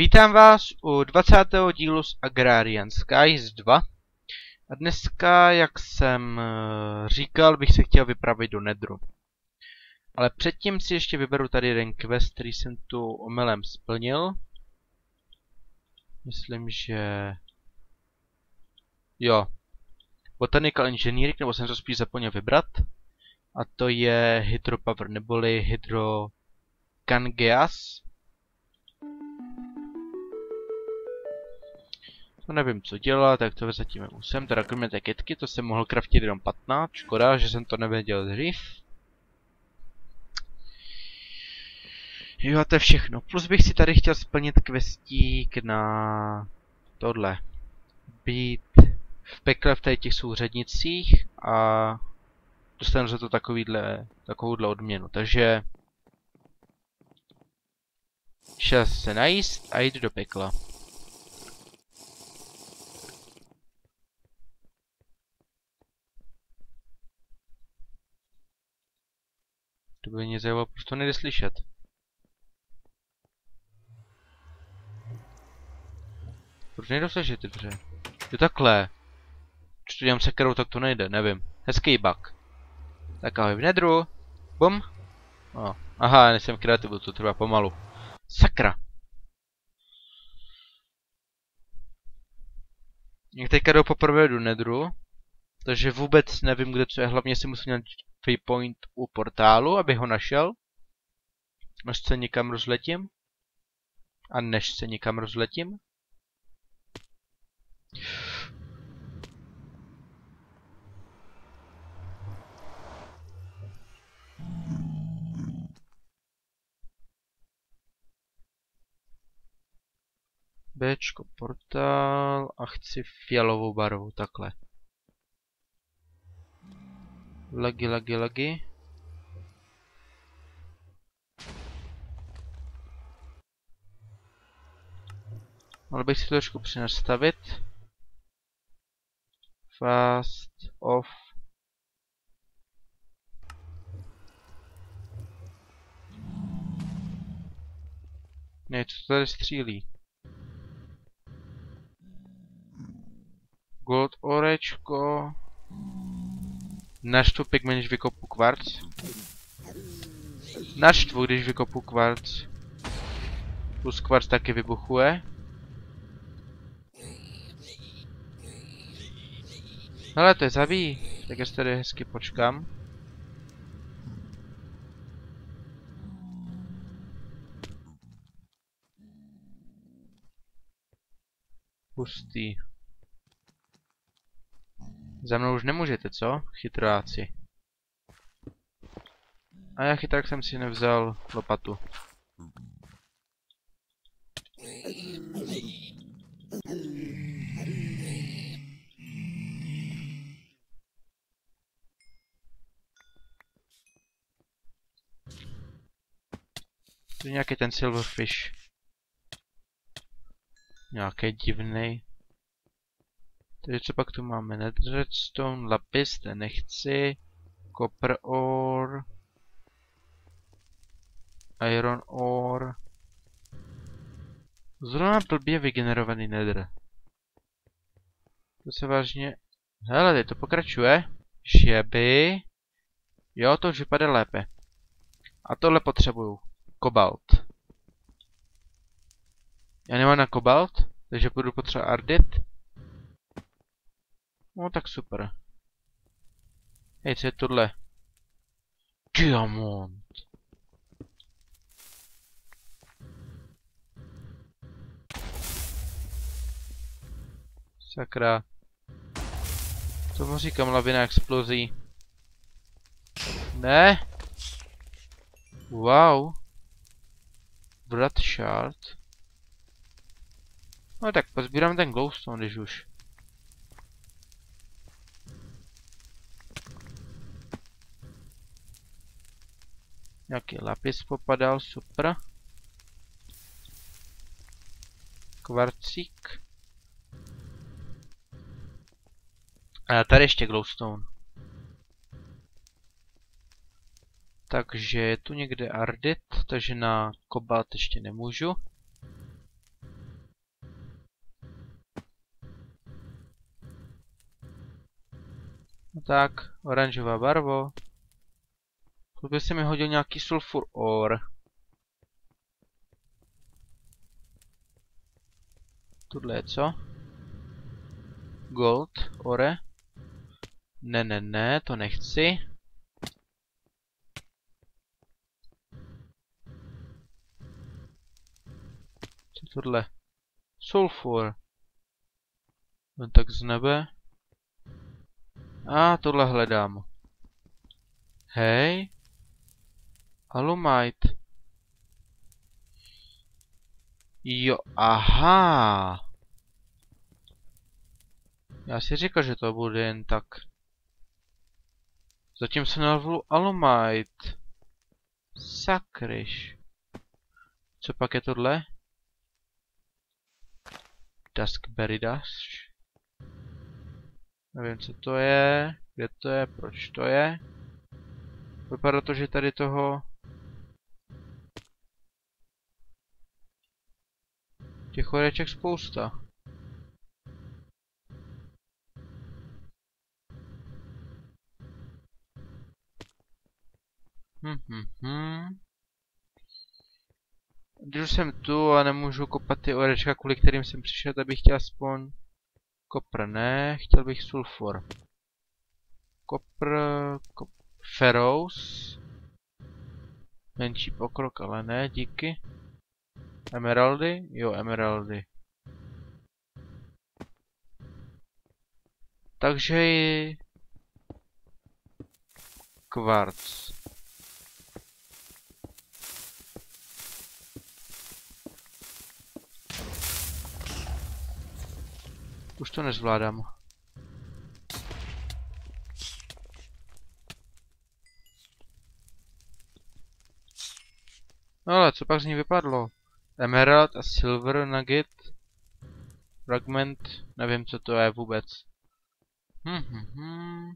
Vítám vás u 20. dílu z Agrarian Skies 2. A dneska, jak jsem eh, říkal, bych se chtěl vypravit do Nedru. Ale předtím si ještě vyberu tady jeden quest, který jsem tu omylem splnil. Myslím, že... Jo. Botanical Engineering, nebo jsem to spíš zapomněl vybrat. A to je Hydropower, neboli Hydro... Kangeas. To nevím, co dělá, tak to zatím musím. Teda kromě té kytky, to jsem mohl kraftit jenom 15. Škoda, že jsem to nevěděl dřív. Jo, to je všechno. Plus bych si tady chtěl splnit questík na tohle. Být v pekle v těch souřadnicích a dostanu za to takovýhle, takovouhle odměnu. Takže čas se najíst a jít do pekla. To by mě zajímalo, proč to nejde slyšet. Proč nejde slyšet ty dveře? Jo takhle. Když to dělám sekerou, tak to nejde, nevím. Hezký bug. Tak ahoj v nedru. Bum. Oh. Aha, nejsem kreativu, to trvá pomalu. Sakra. Jak teďka jdou poprvé do nedru, takže vůbec nevím, kde co je. Hlavně si musím najít waypoint u portálu, aby ho našel. Až se někam rozletím. A než se někam rozletím. Bčko portál a chci fialovou barvu, takhle. Lagy, lagy, lagy. Mohl bych si trošku přinastavit. Fast, off. Ne, co tady střílí? Gold orečko. Naštvu pigment, když vykopu kvarc. Naštvu, když vykopu kvarc. Plus kvarc taky vybuchuje. Hele, to je zabíjí. Tak já tady hezky počkám. Pustý. Za mnou už nemůžete, co? Chytráci. A já chytrák jsem si nevzal lopatu. To je nějaký ten silverfish. Nějaký divný. Takže co pak tu máme? Netherstone, lapis, ten nechci. Copper ore. Iron ore. Zrovna blbě vygenerovaný nether. To se vážně... Hele, to pokračuje. Že by... Jo, to už vypadá lépe. A tohle potřebuju. Kobalt. Já nemám na kobalt, takže budu potřebovat ardit. No tak super. Hej, co je tohle? Diamond. Sakra. Tomu říkám lavina explozí. Ne? Wow. Blood shard. No tak pozbírám ten glowstone, když už. Nějaký lapis popadal, super. Kvarcík. A tady ještě glowstone. Takže je tu někde ardit, takže na kobalt ještě nemůžu. No tak, oranžová barvo. By se mi hodil nějaký sulfur ore. Tohle je co? Gold, ore. Ne, ne, ne, to nechci. Co tohle? Sulfur. No tak z nebe. A tohle hledám. Hej. Alumite. Jo, aha. Já si říkal, že to bude jen tak. Zatím se nalvlu Alumite. Sakryš. Co pak je tohle? Duskberry Dash. Nevím, co to je, kde to je, proč to je. Vypadá to, že tady toho... Těch horeček spousta. Hm, hm, hm. Když jsem tu a nemůžu kopat ty orečka, kvůli kterým jsem přišel, tak bych chtěl aspoň... Kopr ne, chtěl bych sulfur. Kopr... Kop, ferous. Menší pokrok, ale ne, díky. Emeraldy? Jo, emeraldy. Takže... Kvarc. Už to nezvládám. No ale co pak z ní vypadlo? Emerald a Silver Nugget? Fragment? Nevím, co to je vůbec. Hm, hm, hm.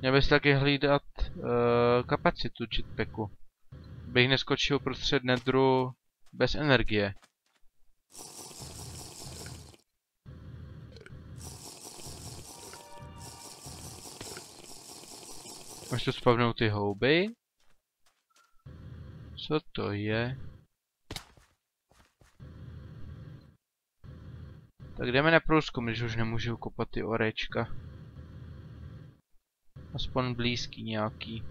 Měl bys taky hlídat uh, kapacitu jetpacku. Bych neskočil prostřed nedru bez energie. Máš tu spavnout ty houby? Co to je? Tak jdeme na průzkum, když už nemůžu kopat ty orečka. Aspoň blízký nějaký.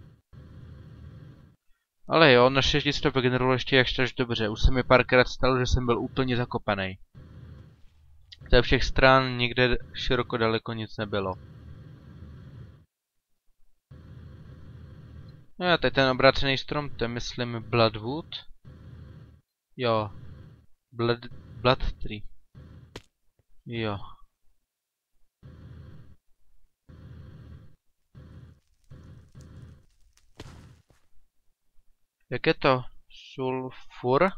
Ale jo, naše dětstvo vygenerovalo ještě jak až dobře. Už se mi párkrát stalo, že jsem byl úplně zakopaný. Ze všech stran nikde široko daleko nic nebylo. No teď ten obrácený strom, to je myslím Bloodwood. Jo. Blood, Blood Tree. Jo. Jak je to? Sulfur.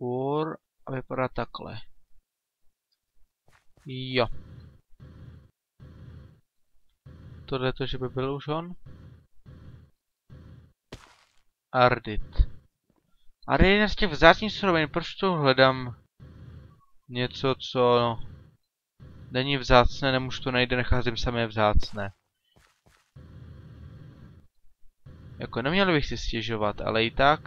Ur a vypadá takhle. Jo. Tohle to, že by byl už on? Ardit. Ardit je jedna z těch vzácných surovin, proč tu hledám něco, co není vzácné, nemůžu to najít, necházím samé vzácné. Jako neměl bych si stěžovat, ale i tak.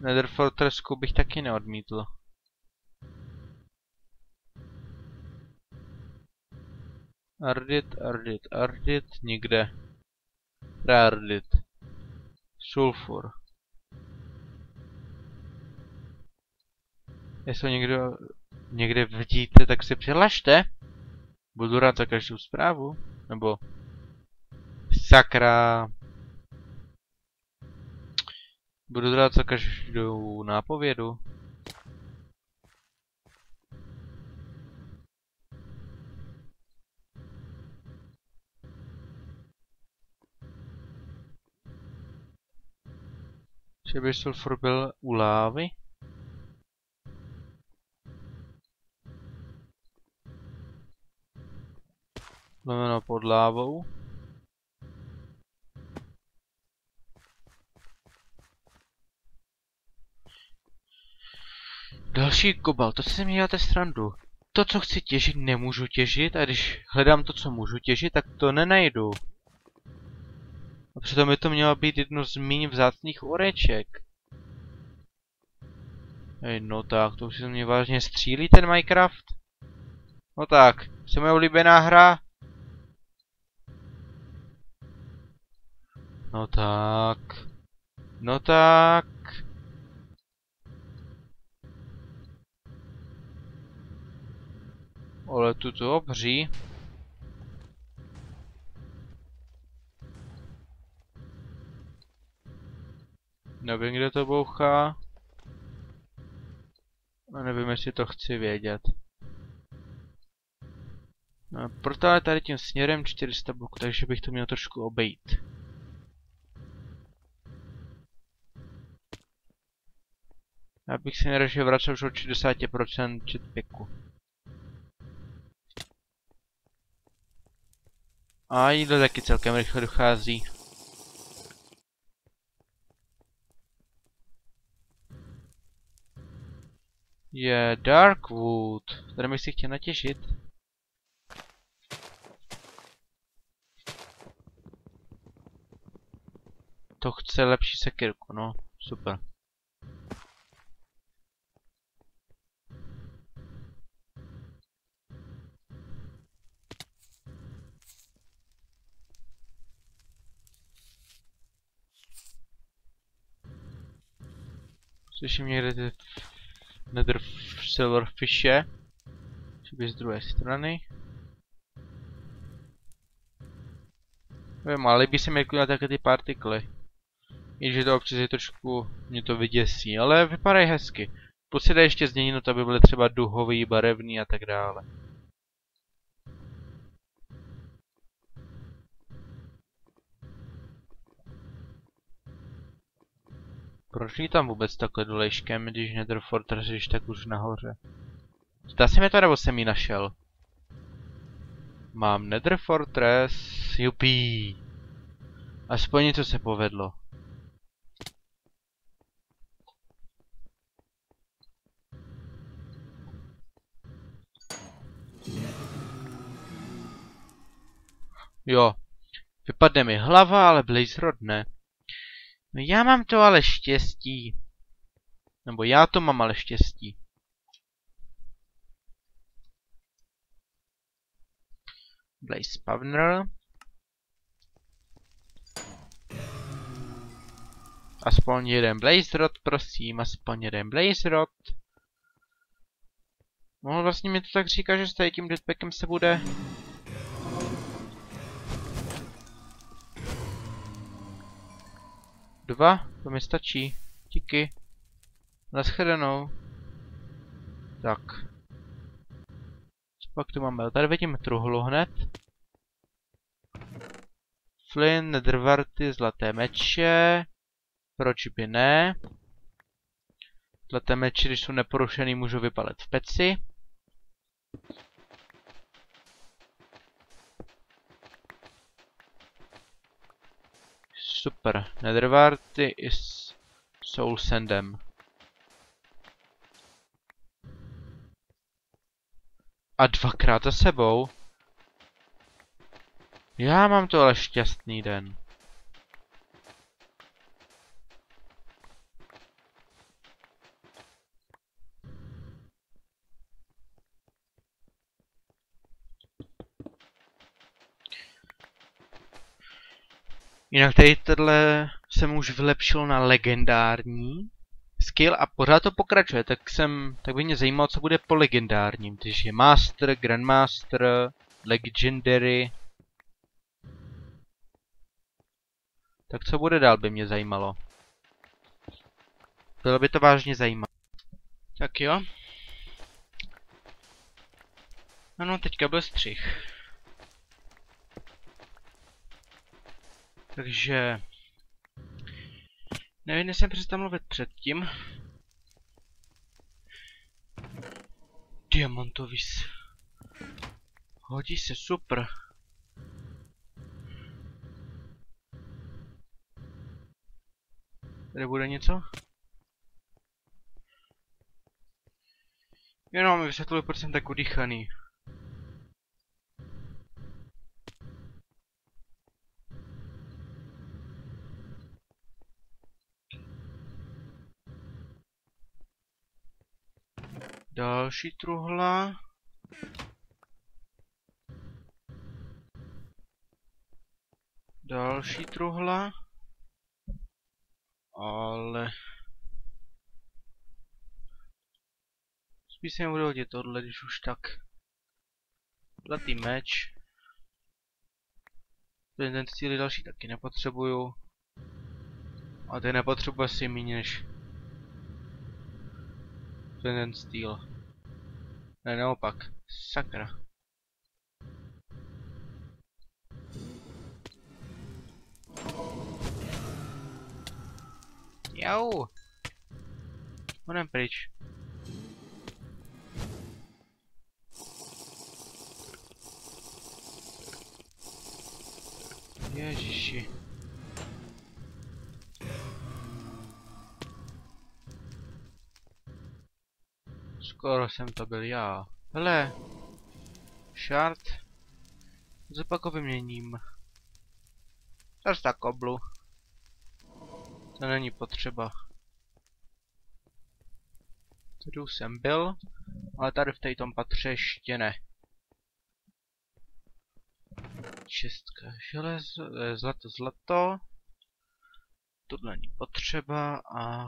Nether Fortressku bych taky neodmítl. Ardit, Ardit, Ardit, nikde. Ardit. Sulfur. Jestli někdo někde vidíte, tak si přihlašte. Budu rád za každou zprávu. Nebo... Sakra. Budu rád za každou nápovědu. Že by sulfur byl u lávy? Lomeno pod lávou. Další kobal, to si mi děláte srandu. To, co chci těžit, nemůžu těžit a když hledám to, co můžu těžit, tak to nenajdu. A přitom by to mělo být jedno z méně vzácných oreček. Hej, no tak, to už se mě vážně střílí ten Minecraft. No tak, je moje oblíbená hra. No tak. No tak. Ale tu to obří. Nevím, kde to bouchá. A nevím, jestli to chci vědět. No, proto je tady tím směrem 400 bloků, takže bych to měl trošku obejít. Já bych si neradši vracel už od 60% jetpacku. A jídlo taky celkem rychle dochází. Je Darkwood. Tady bych si chtěl natěžit. To chce lepší sekirku, no. Super. Slyším někde ty nether silverfishe. Třeba z druhé strany. Nevím, ale líbí se mi jako na také ty partikly. I že to občas je trošku, mě to vyděsí, ale vypadají hezky. Plus se dá ještě změnit, aby byly třeba duhový, barevný a tak dále. Proč jí tam vůbec takhle dolejškem, když Nether Fortress je tak už nahoře? Zdá se mi to, nebo jsem ji našel? Mám Nether Fortress, jupí. Aspoň něco se povedlo. Jo. Vypadne mi hlava, ale Blaze Rod ne. No já mám to ale štěstí. Nebo já to mám ale štěstí. Blaze Spawner. Aspoň jeden Blaze Rod, prosím, aspoň jeden Blaze Rod. No vlastně mi to tak říká, že s tím jetpackem se bude Dva? To mi stačí. Díky. Naschledanou. Tak. Co pak tu máme? Tady vidíme truhlu hned. Flynn, nedrvarty, zlaté meče. Proč by ne? Zlaté meče, když jsou neporušený, můžu vypalet v peci. Super. Netherwarty is Soul Sandem. A dvakrát za sebou? Já mám to ale šťastný den. Jinak tady tohle jsem už vylepšil na legendární skill a pořád to pokračuje, tak jsem, tak by mě zajímalo, co bude po legendárním, když je Master, Grandmaster, Legendary. Tak co bude dál by mě zajímalo. Bylo by to vážně zajímavé. Tak jo. Ano, teďka byl střih. Takže... Nevím, jestli jsem přestal mluvit předtím. Diamantový Hodí se, super. Tady bude něco? Jenom mi vysvětluje, proč jsem tak udýchaný. Další truhla. Další truhla. Ale... Spíš se mi bude hodit tohle, když už tak. Zlatý meč. Ten, ten další taky nepotřebuju. A ty nepotřebuje si méně než ten ten styl. Ne, naopak. Sakra. Jau. Onem pryč. Ježiši. Skoro jsem to byl já. Hele. Shard. Zopak ho vyměním. Zase tak koblu. To není potřeba. Tady už jsem byl, ale tady v této patře ještě ne. Čestka železo, eh, zlato, zlato. Tohle není potřeba a...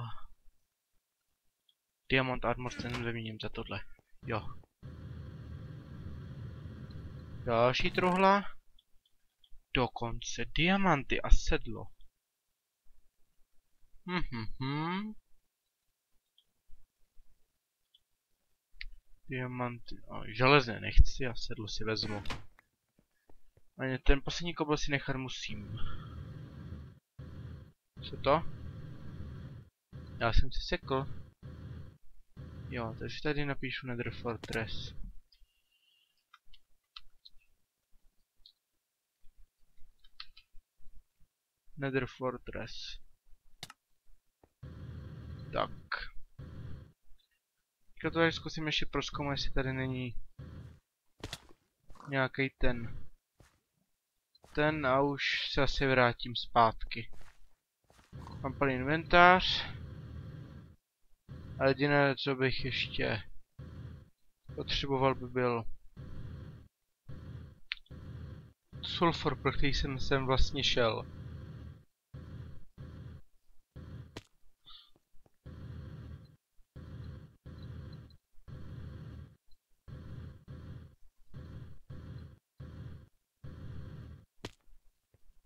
Diamond armor ten vyměním za tohle. Jo. Další truhla. Dokonce diamanty a sedlo. Hm, hm, hm. Diamanty. A železné nechci a sedlo si vezmu. Ani ten poslední kobel si nechat musím. Co to? Já jsem si sekl. Jo, takže tady napíšu Nether Fortress. Nether Fortress. Tak. Teďka to tady zkusím ještě proskoumat, jestli tady není nějaký ten ten a už se asi vrátím zpátky. Mám plný inventář. A jediné, co bych ještě potřeboval by byl sulfur, pro který jsem sem vlastně šel.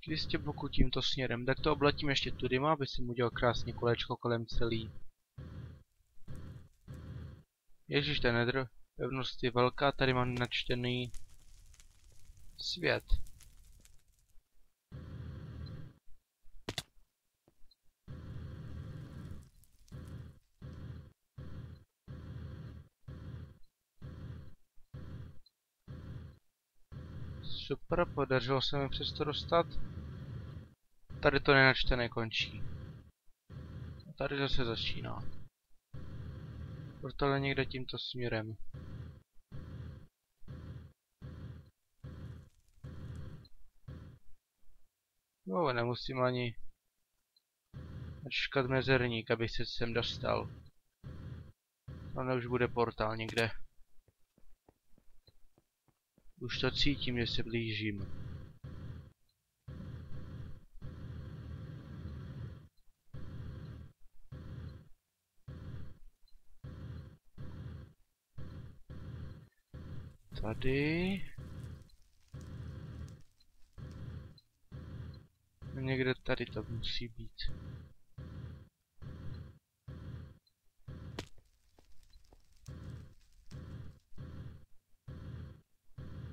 Jistě pokud tímto směrem, tak to obletím ještě tudy, aby si udělal krásně kolečko kolem celý. Ježíš, ten nedr, pevnost je velká, tady mám načtený svět. Super, podařilo se mi přesto dostat. Tady to nenačtené končí. A tady zase začíná. Proto někde tímto směrem. No, nemusím ani načkat mezerník, abych se sem dostal. Tam už bude portál někde. Už to cítím, že se blížím. Tady. Někde tady to musí být.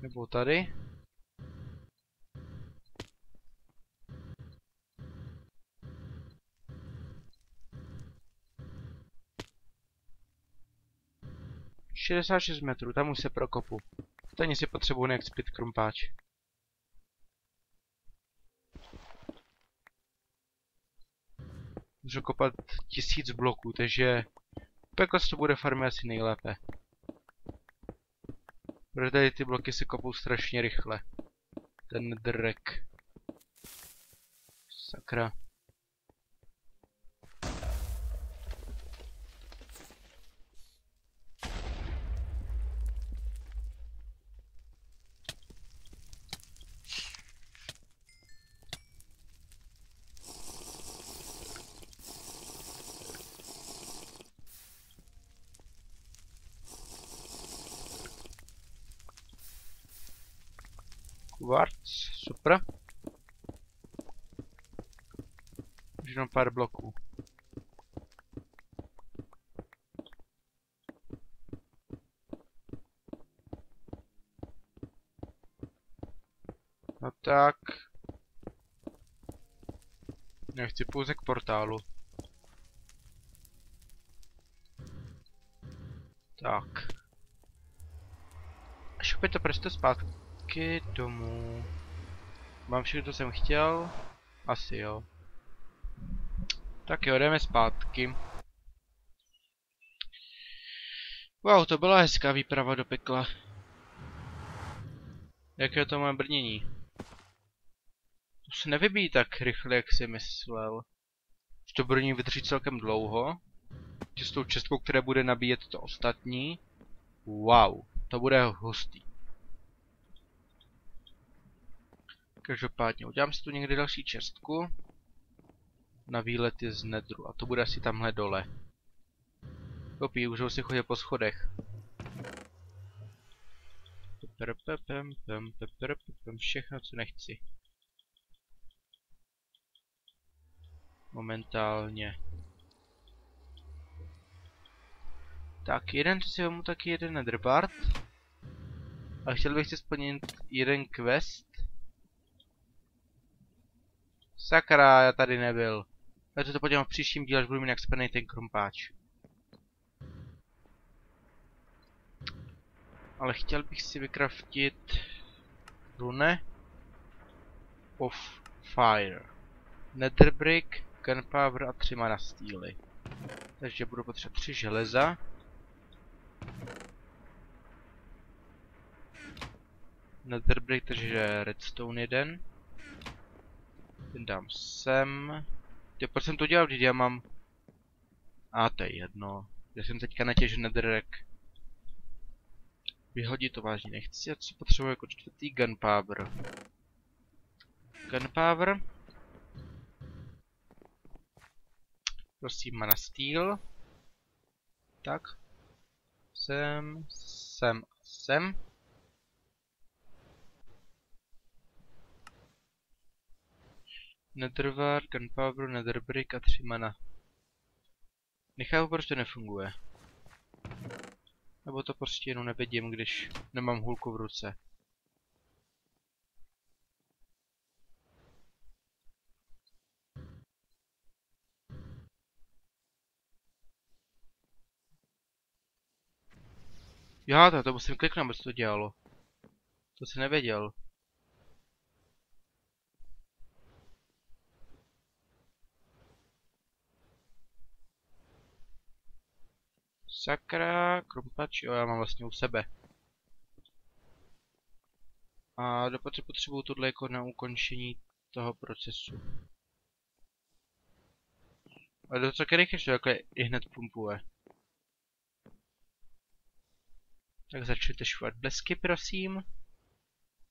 Nebo tady? Šedesát šest metrů, tam už se prokopu. Stejně si potřebuji neexpit krumpáč. Můžu kopat tisíc bloků, takže pekos to bude farmy asi nejlépe. Protože tady ty bloky se kopou strašně rychle. Ten drek. Sakra. Kvarc, super. Už jenom pár bloků. No tak. Nechci pouze k portálu. Tak. Až opět to prostě zpátky zpátky domů. Mám všechno, co jsem chtěl? Asi jo. Tak jo, jdeme zpátky. Wow, to byla hezká výprava do pekla. Jaké to má brnění? To se nevybíjí tak rychle, jak si myslel. Už to brnění vydrží celkem dlouho. Že s tou čestkou, která bude nabíjet to ostatní. Wow, to bude hustý. Každopádně udělám si tu někdy další čestku na výlety z nedru a to bude asi tamhle dole. Kopí, už si chodit po schodech. Všechno, co nechci. Momentálně. Tak, jeden si vezmu taky jeden Netherbart. A chtěl bych si splnit jeden quest. Sakra, já tady nebyl. Já to podívám v příštím díle, až budu mít jak splný ten krumpáč. Ale chtěl bych si vykraftit rune of fire. Netherbrick, gunpowder a tři mana steely. Takže budu potřebovat tři železa. Netherbrick, takže redstone jeden. Ten dám sem. Ty, proč jsem to dělal, když já mám... A to je jedno. Já jsem teďka natěžen netherrack. Vyhodit to vážně nechci, a co potřebuji jako čtvrtý gunpowder. Gunpowder. Prosím, mana steel. Tak. Sem, sem, sem. Netherware, Gunpowder, Netherbrick a 3 mana. Nechápu, proč to nefunguje. Nebo to prostě jenom nevidím, když nemám hůlku v ruce. Já to, to musím kliknout, se to dělalo. To jsem nevěděl. Sakra, krumpač, jo, já mám vlastně u sebe. A dokonce potřebuju tohle jako na ukončení toho procesu. A do co rychle to takhle i hned pumpuje. Tak začněte švat blesky, prosím.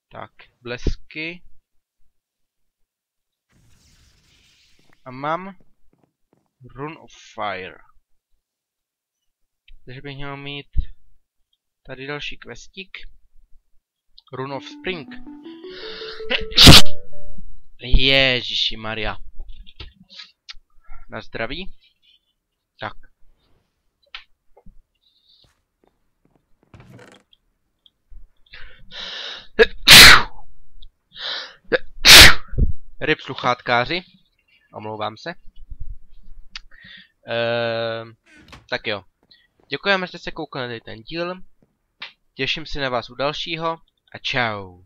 Tak, blesky. A mám Run of Fire. Takže bych měl mít tady další questík. Rune of Spring. Ježiši Maria. Na zdraví. Tak. Ryb sluchátkáři. Omlouvám se. Ehm, tak jo. Děkujeme, že jste se koukali na ten díl. Těším se na vás u dalšího a čau.